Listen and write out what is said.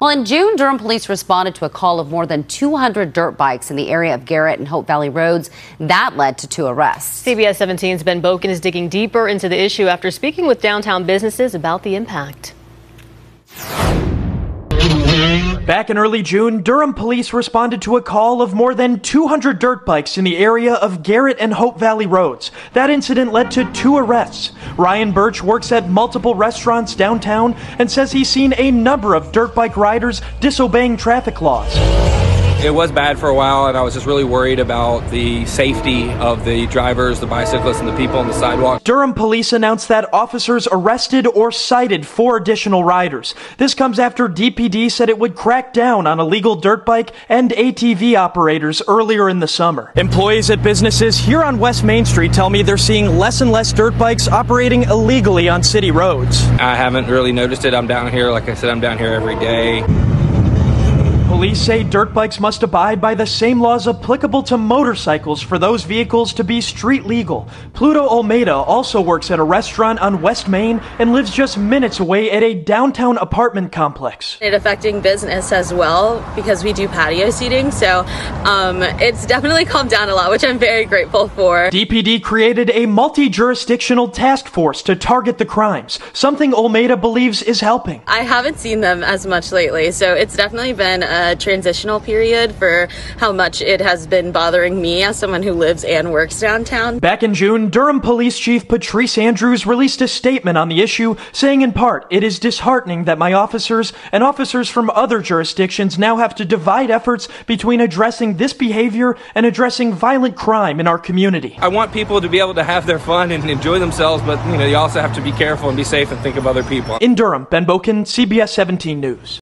Well, in June, Durham police responded to a call of more than 200 dirt bikes in the area of Garrett and Hope Valley roads. That led to two arrests. CBS 17's Ben Boken is digging deeper into the issue after speaking with downtown businesses about the impact. Back in early June, Durham police responded to a call of more than 200 dirt bikes in the area of Garrett and Hope Valley roads. That incident led to two arrests. Ryan Birch works at multiple restaurants downtown and says he's seen a number of dirt bike riders disobeying traffic laws. It was bad for a while, and I was just really worried about the safety of the drivers, the bicyclists, and the people on the sidewalk. Durham police announced that officers arrested or cited four additional riders. This comes after DPD said it would crack down on illegal dirt bike and ATV operators earlier in the summer. Employees at businesses here on West Main Street tell me they're seeing less and less dirt bikes operating illegally on city roads. I haven't really noticed it. I'm down here, like I said, I'm down here every day. Police say dirt bikes must abide by the same laws applicable to motorcycles for those vehicles to be street legal. Pluto Olmeda also works at a restaurant on West Main and lives just minutes away at a downtown apartment complex. It affecting business as well because we do patio seating, so um, it's definitely calmed down a lot, which I'm very grateful for. DPD created a multi-jurisdictional task force to target the crimes, something Olmeda believes is helping. I haven't seen them as much lately, so it's definitely been a transitional period for how much it has been bothering me as someone who lives and works downtown. Back in June, Durham Police Chief Patrice Andrews released a statement on the issue, saying in part, It is disheartening that my officers and officers from other jurisdictions now have to divide efforts between addressing this behavior and addressing violent crime in our community. I want people to be able to have their fun and enjoy themselves, but you know, you also have to be careful and be safe and think of other people. In Durham, Ben Boken, CBS 17 News.